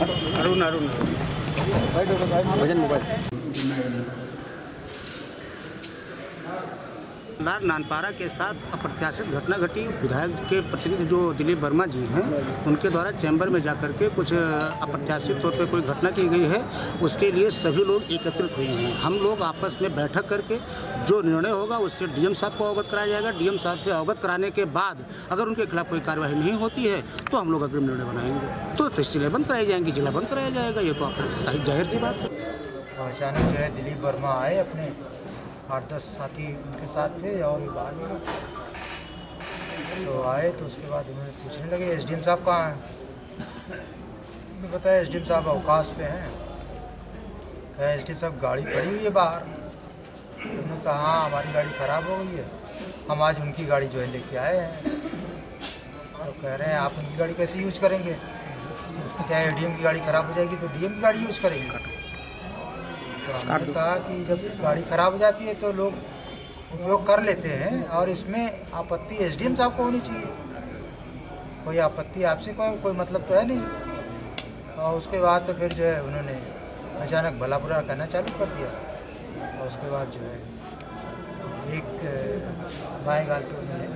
अरुण अरुण भजन मोबाइल। नार नानपारा के साथ अप्रत्याशित घटना घटी। विधायक के प्रतिनिधि जो दिलीप वर्मा जी हैं, उनके द्वारा चैम्बर में जाकर के कुछ अप्रत्याशित तौर पर कोई घटना की गई है, उसके लिए सभी लोग एकत्रित हुए हैं। हम लोग आपस में बैठक करके जो निर्णय होगा, उससे डीएम साहब को अवगत कराया जाएगा। डीएम साहब से अवगत कराने के बाद अगर उनके खिलाफ कोई कार्यवाही नहीं होती है तो हम लोग अग्रिम निर्णय बनाएँगे। तो तहसीलें बंद कराई जाएँगी, जिला बंद कराया जाएगा। ये तो आप, ज़ाहिर सी बात है। अचानक जो है दिलीप वर्मा आए अपने। आठ दस साथी उनके साथ थे और भी बाहर भी लोग तो आए तो उसके बाद उन्होंने पूछने लगे एस डी एम साहब कहाँ हैं? उन्होंने बताया एस डी एम साहब अवकाश पे हैं। कहा एस डी एम साहब, गाड़ी खड़ी हुई है बाहर। उन्होंने कहा हाँ हमारी गाड़ी ख़राब हो गई है। हम आज उनकी गाड़ी जो है लेके आए हैं। तो कह रहे हैं, आप उनकी गाड़ी कैसे यूज़ करेंगे? क्या ए डी एम की गाड़ी ख़राब हो जाएगी तो डी एम की गाड़ी यूज़ करेंगे? हमने कहा कि जब गाड़ी खराब हो जाती है तो लोग उपयोग कर लेते हैं और इसमें आपत्ति एस एसडीएम साहब को होनी चाहिए। कोई आपत्ति आपसे कोई कोई मतलब तो है नहीं। और उसके बाद तो फिर जो है उन्होंने अचानक भला बुरा कहना चालू कर दिया। और उसके बाद जो है एक बाएँ गाल पे उन्होंने